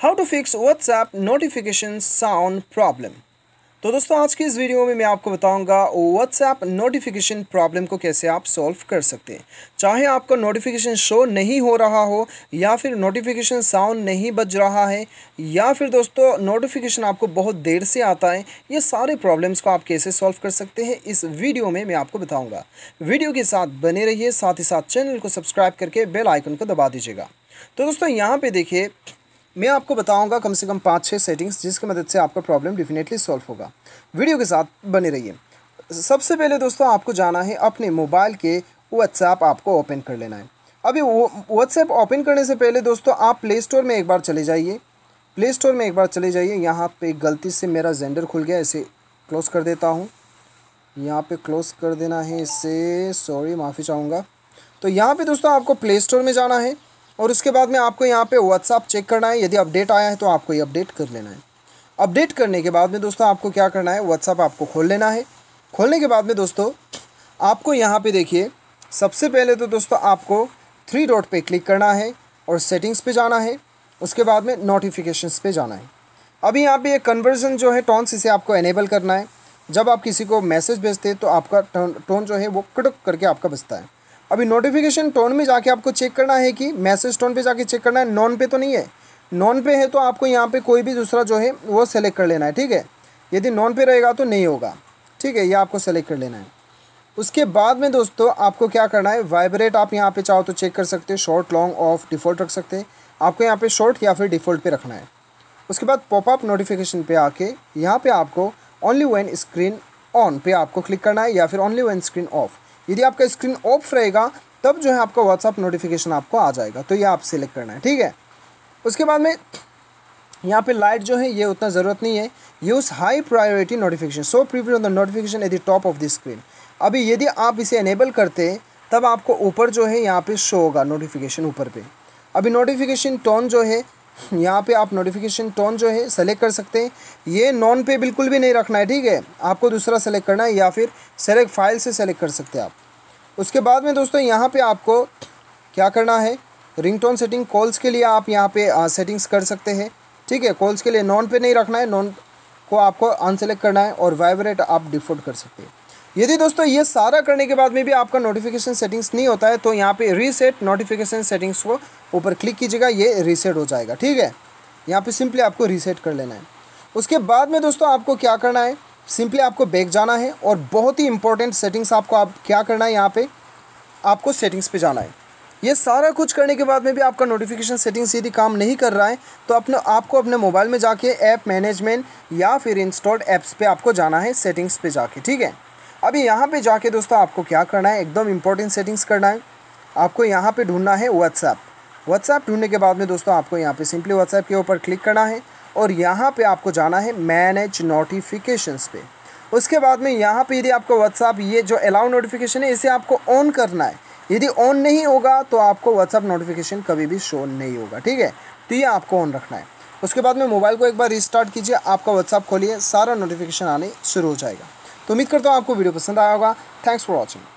How to fix WhatsApp notification sound problem. तो दोस्तों, आज की इस वीडियो में मैं आपको बताऊँगा व्हाट्सएप नोटिफिकेशन प्रॉब्लम को कैसे आप सॉल्व कर सकते हैं। चाहे आपका नोटिफिकेशन शो नहीं हो रहा हो, या फिर नोटिफिकेशन साउंड नहीं बज रहा है, या फिर दोस्तों, नोटिफिकेशन आपको बहुत देर से आता है, ये सारे प्रॉब्लम्स को आप कैसे सॉल्व कर सकते हैं, इस वीडियो में मैं आपको बताऊँगा। वीडियो के साथ बने रहिए, साथ ही साथ चैनल को सब्सक्राइब करके बेल आइकन को दबा दीजिएगा। तो दोस्तों, यहाँ पर देखिए मैं आपको बताऊँगा कम से कम पाँच छः सेटिंग्स जिसकी मदद से आपका प्रॉब्लम डेफिनेटली सॉल्व होगा। वीडियो के साथ बने रहिए। सबसे पहले दोस्तों, आपको जाना है अपने मोबाइल के व्हाट्सएप आपको ओपन कर लेना है। अभी व्हाट्सएप ओपन करने से पहले दोस्तों, आप प्ले स्टोर में एक बार चले जाइए। प्ले स्टोर में एक बार चले जाइए। यहाँ पे गलती से मेरा जेंडर खुल गया, इसे क्लोज़ कर देता हूँ। यहाँ पे क्लोज़ कर देना है इसे। सॉरी माफ़ी चाहूँगा। तो यहाँ पे दोस्तों, आपको प्ले स्टोर में जाना है। और उसके बाद में आपको यहाँ पे व्हाट्सअप चेक करना है। यदि अपडेट आया है तो आपको ये अपडेट कर लेना है। अपडेट करने के बाद में दोस्तों आपको क्या करना है? व्हाट्सअप आपको खोल लेना है। खोलने के बाद में दोस्तों आपको यहाँ पे देखिए, सबसे पहले तो दोस्तों आपको थ्री डॉट पे क्लिक करना है और सेटिंग्स पे जाना है। उसके बाद में नोटिफिकेशंस पे जाना है। अभी यहाँ पे ये कन्वर्जन जो है टोन्स इसे आपको एनेबल करना है। जब आप किसी को मैसेज भेजते हैं तो आपका टोन जो है वो कड़क करके आपका बजता है। अभी नोटिफिकेशन टोन में जाके आपको चेक करना है कि मैसेज टोन पे जाके चेक करना है। नॉन पे तो नहीं है। नॉन पे है तो आपको यहाँ पे कोई भी दूसरा जो है, वो सेलेक्ट कर लेना है, ठीक है? यदि नॉन पे रहेगा तो नहीं होगा। ठीक है, ये आपको सेलेक्ट कर लेना है। उसके बाद में दोस्तों, आपको क्या करना है? वाइब्रेट आप यहाँ पे चाहो तो चेक कर सकते हैं। शॉर्ट लॉन्ग ऑफ़ डिफ़ॉल्ट रख सकते हैं। आपको यहाँ पे शॉर्ट या फिर डिफ़ॉल्ट पे रखना है। उसके बाद पॉपअप नोटिफिकेशन पे आके यहाँ पे आपको ओनली वन स्क्रीन ऑन पे आपको क्लिक करना है या फिर ओनली वन स्क्रीन ऑफ़ यदि आपका स्क्रीन ऑफ़ रहेगा, तब जो है आपका व्हाट्सअप नोटिफिकेशन आपको आ जाएगा। तो ये आप सिलेक्ट करना है, ठीक है? उसके बाद में यहाँ पे लाइट जो है, ये उतना ज़रूरत नहीं है। Use high priority notification so preview on the notification at the top of the screen अभी यदि आप इसे एनेबल करते, तब आपको ऊपर जो है, यहाँ पे शो होगा नोटिफिकेशन ऊपर पे। अभी नोटिफिकेशन टोन जो है, यहाँ पे आप नोटिफिकेशन टोन जो है सेलेक्ट कर सकते हैं। ये नॉन पे बिल्कुल भी नहीं रखना है, ठीक है? आपको दूसरा सेलेक्ट करना है या फिर सेलेक्ट फ़ाइल से सेलेक्ट कर सकते हैं आप। उसके बाद में दोस्तों यहाँ पे आपको क्या करना है? रिंगटोन सेटिंग कॉल्स के लिए आप यहाँ पे सेटिंग्स कर सकते हैं। ठीक है कॉल्स के लिए नॉन पे नहीं रखना है नॉन को आपको अनसेलेक्ट करना है और वाइब्रेट आप डिफ़ॉल्ट कर सकते हैं। यदि दोस्तों ये सारा करने के बाद में भी आपका नोटिफिकेशन सेटिंग्स नहीं होता है तो यहाँ पे रीसेट नोटिफिकेशन सेटिंग्स को ऊपर क्लिक कीजिएगा, ये रीसेट हो जाएगा। ठीक है? यहाँ पे सिंपली आपको रीसेट कर लेना है। उसके बाद में दोस्तों आपको क्या करना है? सिंपली आपको बैक जाना है और बहुत ही इंपॉर्टेंट सेटिंग्स आपको आप क्या करना है यहाँ पर आपको सेटिंग्स पर जाना है। ये सारा कुछ करने के बाद में भी आपका नोटिफिकेशन सेटिंग्स यदि काम नहीं कर रहा है तो अपने, आपको अपने मोबाइल में जाके ऐप मैनेजमेंट या फिर इंस्टॉल्ड ऐप्स पे आपको जाना है सेटिंग्स पे जाके, ठीक है? अभी यहाँ पे जाके दोस्तों आपको क्या करना है? एकदम इंपॉर्टेंट सेटिंग्स करना है। आपको यहाँ पे ढूंढना है व्हाट्सएप व्हाट्सएप ढूँढने के बाद में दोस्तों आपको यहाँ पे सिंपली व्हाट्सएप के ऊपर क्लिक करना है। और यहाँ पे आपको जाना है मैनेज नोटिफिकेशंस पे। उसके बाद में यहाँ पे यदि आपको व्हाट्सअप ये जो अलाउ नोटिफिकेशन है, इसे आपको ऑन करना है। यदि ऑन नहीं होगा तो आपको व्हाट्सअप नोटिफिकेशन कभी भी शो नहीं होगा, ठीक है? तो ये आपको ऑन रखना है। उसके बाद में मोबाइल को एक बार रिस्टार्ट कीजिए, आपका व्हाट्सअप खोलिए, सारा नोटिफिकेशन आने शुरू हो जाएगा। तो उम्मीद करता हूँ आपको वीडियो पसंद आया होगा। Thanks for watching